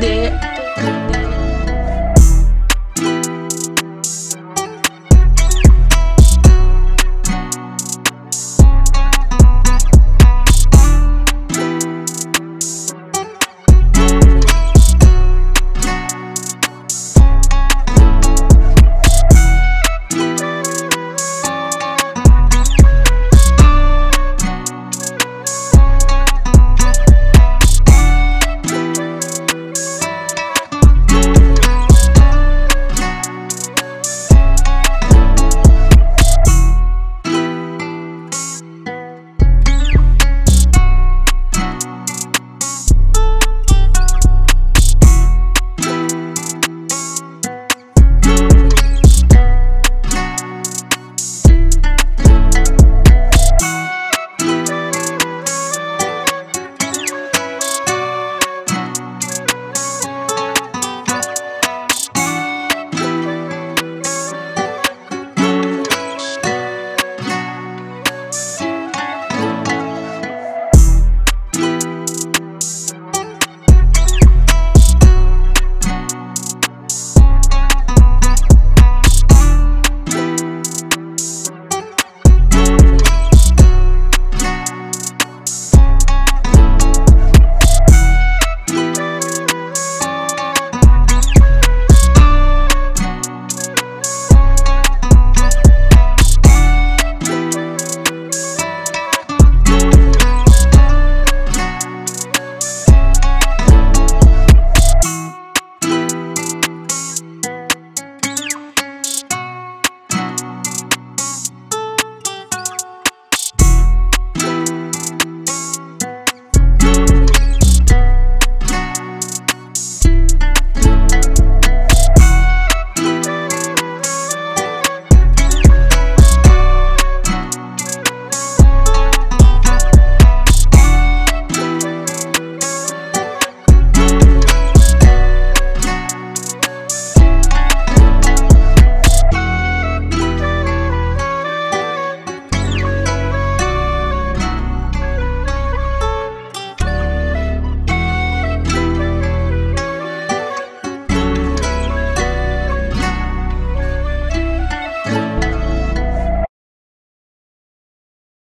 day.